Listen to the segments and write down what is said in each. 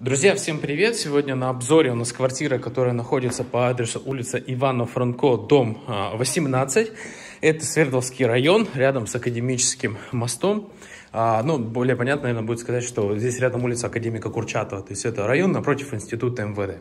Друзья, всем привет! Сегодня на обзоре у нас квартира, которая находится по адресу улица Ивана Франко, дом 18. А, Это Свердловский район, рядом с Академическим мостом. А, ну, более понятно, наверное, будет сказать, что здесь рядом улица Академика Курчатова. То есть это район напротив института МВД.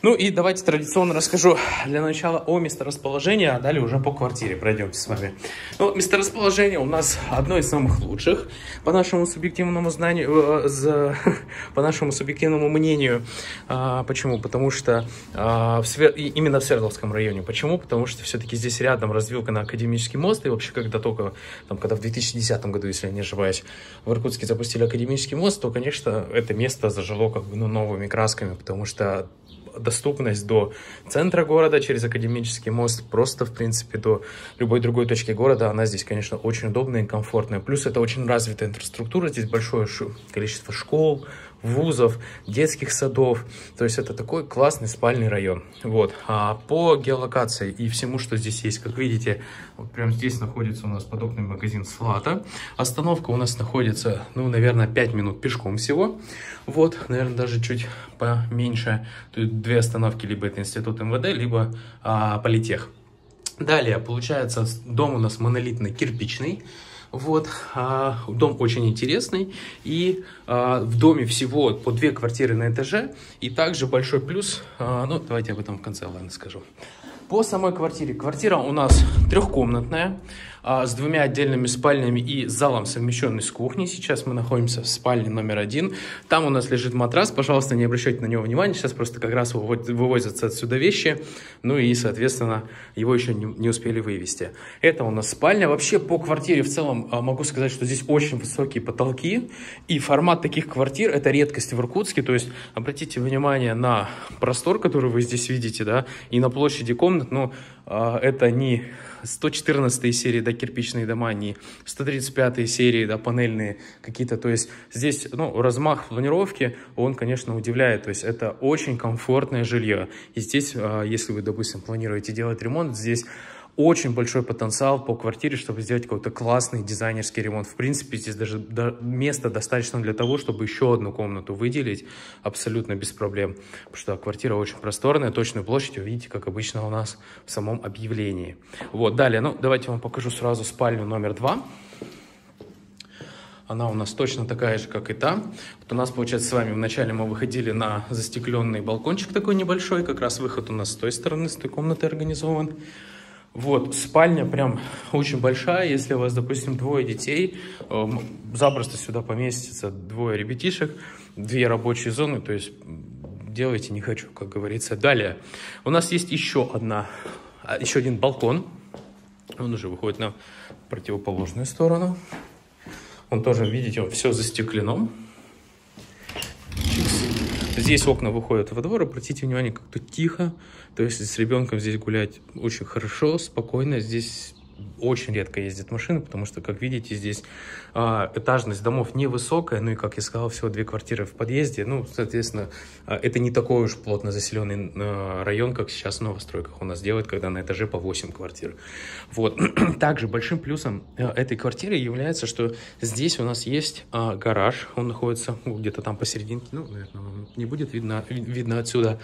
Ну и давайте традиционно расскажу для начала о месторасположении, а далее уже по квартире пройдемте с вами. Ну, месторасположение у нас одно из самых лучших, по нашему субъективному знанию, э, по нашему субъективному мнению. А, почему? Потому что а, в Свер... именно в Свердловском районе. Почему? Потому что все-таки здесь рядом развилка на Академический мост, и вообще когда только, там, когда в 2010 году, если я не ошибаюсь, в Иркутске запустили Академический мост, то, конечно, это место зажило как бы ну, новыми красками, потому что доступность до центра города через Академический мост, просто, в принципе, до любой другой точки города, она здесь, конечно, очень удобная и комфортная. Плюс это очень развитая инфраструктура, здесь большое количество школ, вузов, детских садов. То есть это такой классный спальный район. Вот. А по геолокации и всему, что здесь есть, как видите, вот прямо здесь находится у нас подобный магазин Слата. Остановка у нас находится, ну, наверное, 5 минут пешком всего. Вот, наверное, даже чуть поменьше. Тут две остановки, либо это институт МВД, либо а, политех. Далее, получается, дом у нас монолитный, кирпичный. Вот, а, дом очень интересный, и а, в доме всего по две квартиры на этаже, и также большой плюс, а, ну, давайте об этом в конце, ладно, скажу. По самой квартире. Квартира у нас трехкомнатная, а, с двумя отдельными спальнями и залом, совмещенный с кухней. Сейчас мы находимся в спальне номер один. Там у нас лежит матрас. Пожалуйста, не обращайте на него внимания. Сейчас просто как раз вывозятся отсюда вещи. Ну и, соответственно, его еще не, успели вывести. Это у нас спальня. Вообще по квартире в целом а, могу сказать, что здесь очень высокие потолки. И формат таких квартир – это редкость в Иркутске. То есть обратите внимание на простор, который вы здесь видите, да, и на площади комнат. Но а, это не 114 серии, да, кирпичные дома, не 135 серии, да, панельные какие-то. То есть здесь, ну, размах планировки, он, конечно, удивляет. То есть это очень комфортное жилье. И здесь, а, если вы, допустим, планируете делать ремонт, здесь очень большой потенциал по квартире, чтобы сделать какой-то классный дизайнерский ремонт. В принципе, здесь даже до, места достаточно для того, чтобы еще одну комнату выделить абсолютно без проблем. Потому что квартира очень просторная, точную площадь вы видите, как обычно у нас в самом объявлении. Вот, далее, ну, давайте вам покажу сразу спальню номер два. Она у нас точно такая же, как и та. Вот у нас, получается, с вами вначале мы выходили на застекленный балкончик такой небольшой. Как раз выход у нас с той стороны, с той комнаты организован. Вот, спальня прям очень большая, если у вас, допустим, двое детей, эм, запросто сюда поместится двое ребятишек, две рабочие зоны, то есть делайте не хочу, как говорится. Далее, у нас есть еще одна, а, еще один балкон, он уже выходит на противоположную сторону. Он тоже, видите, он все застеклено. Здесь окна выходят во двор, обратите внимание, как тут тихо. То есть с ребенком здесь гулять очень хорошо, спокойно. Здесь очень редко ездят машины, потому что, как видите, здесь а, этажность домов невысокая, ну и, как я сказал, всего две квартиры в подъезде, ну, соответственно, а, это не такой уж плотно заселенный а, район, как сейчас в новостройках у нас делают, когда на этаже по 8 квартир. Вот. Также большим плюсом а, этой квартиры является, что здесь у нас есть а, гараж, он находится ну, где-то там посерединке, ну, наверное, не будет видно, видно отсюда,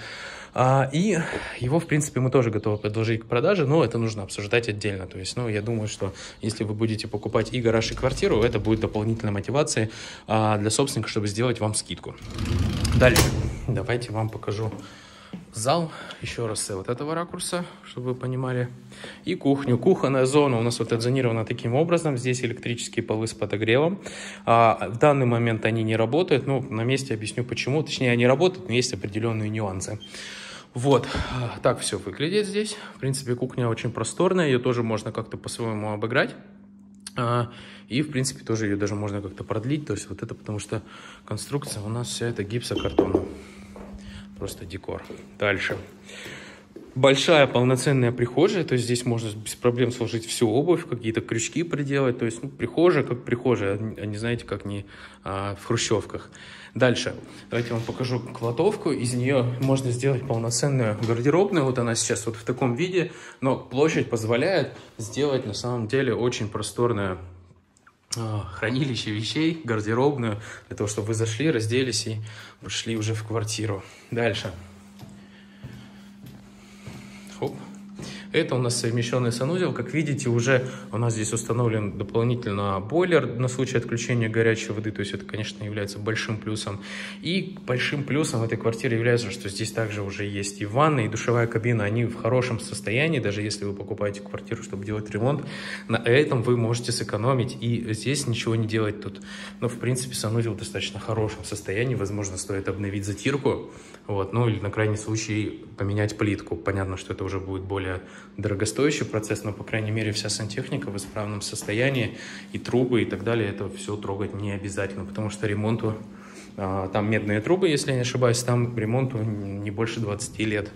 а, и его, в принципе, мы тоже готовы предложить к продаже, но это нужно обсуждать отдельно. То есть, ну, я думаю, что если вы будете покупать и гараж, и квартиру, это будет дополнительной мотивацией а, для собственника, чтобы сделать вам скидку. Дальше. Давайте вам покажу зал еще раз с вот этого ракурса, чтобы вы понимали. И кухню. Кухонная зона у нас вот отзонирована таким образом. Здесь электрические полы с подогревом. А, в данный момент они не работают. Ну, на месте объясню почему. Точнее, они работают, но есть определенные нюансы. Вот, так все выглядит здесь. В принципе, кухня очень просторная, ее тоже можно как-то по-своему обыграть. А, и, в принципе, тоже ее даже можно как-то продлить. То есть вот это потому что конструкция у нас вся это гипсокартон. Просто декор. Дальше. Большая полноценная прихожая, то есть здесь можно без проблем сложить всю обувь, какие-то крючки приделать. То есть ну, прихожая как прихожая, а не знаете, как не а, в хрущевках. Дальше. Давайте я вам покажу кладовку. Из нее можно сделать полноценную гардеробную. Вот она сейчас вот в таком виде. Но площадь позволяет сделать на самом деле очень просторное а, хранилище вещей, гардеробную, для того, чтобы вы зашли, разделись и пошли уже в квартиру. Дальше. Hope. Это у нас совмещенный санузел. Как видите, уже у нас здесь установлен дополнительно бойлер на случай отключения горячей воды. То есть это, конечно, является большим плюсом. И большим плюсом этой квартиры является, что здесь также уже есть и ванна, и душевая кабина. Они в хорошем состоянии, даже если вы покупаете квартиру, чтобы делать ремонт. На этом вы можете сэкономить и здесь ничего не делать тут. Но, в принципе, санузел в достаточно хорошем состоянии. Возможно, стоит обновить затирку. Вот. Ну или на крайний случай поменять плитку. Понятно, что это уже будет более дорогостоящий процесс, но, по крайней мере, вся сантехника в исправном состоянии, и трубы, и так далее, это все трогать не обязательно, потому что ремонту, а, там медные трубы, если я не ошибаюсь, там ремонту не больше 20 лет.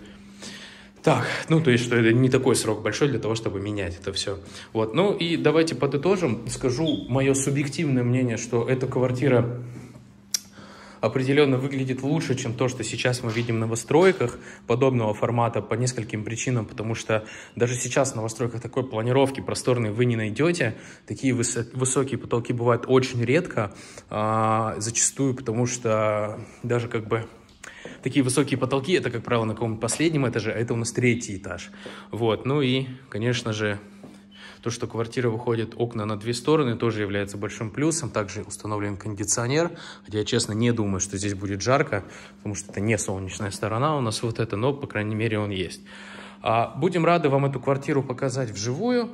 Так, ну, то есть, что это не такой срок большой для того, чтобы менять это все. Вот, ну, и давайте подытожим. Скажу мое субъективное мнение, что эта квартира определенно выглядит лучше, чем то, что сейчас мы видим в новостройках подобного формата по нескольким причинам, потому что даже сейчас в новостройках такой планировки просторной вы не найдете. Такие высокие потолки бывают очень редко, а, зачастую потому что даже как бы такие высокие потолки, это, как правило, на каком-то последнем этаже, а это у нас третий этаж. Вот, ну и, конечно же, то, что квартира выходит окна на две стороны, тоже является большим плюсом. Также установлен кондиционер, хотя я, честно, не думаю, что здесь будет жарко, потому что это не солнечная сторона у нас вот это, но, по крайней мере, он есть. А, будем рады вам эту квартиру показать вживую.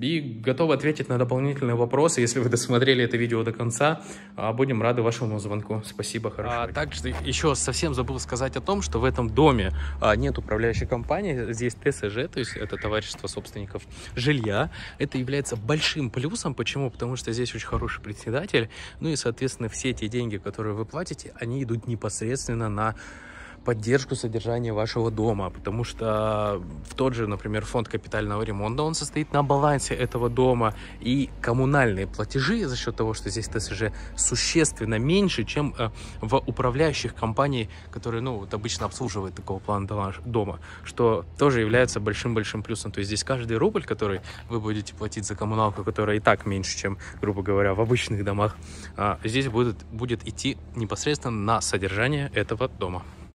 И готовы ответить на дополнительные вопросы. Если вы досмотрели это видео до конца, а, будем рады вашему звонку. Спасибо, хорошо. А, также еще совсем забыл сказать о том, что в этом доме а, нет управляющей компании, здесь ТСЖ, то есть это товарищество собственников жилья. Это является большим плюсом. Почему? Потому что здесь очень хороший председатель, ну и, соответственно, все эти деньги, которые вы платите, они идут непосредственно на поддержку содержания вашего дома, потому что в тот же, например, фонд капитального ремонта, он состоит на балансе этого дома, и коммунальные платежи за счет того, что здесь ТСЖ существенно меньше, чем э, в управляющих компаний, которые, ну, вот обычно обслуживают такого плана дома, что тоже является большим-большим плюсом. То есть здесь каждый рубль, который вы будете платить за коммуналку, которая и так меньше, чем, грубо говоря, в обычных домах, а, здесь будет, будет идти непосредственно на содержание этого дома.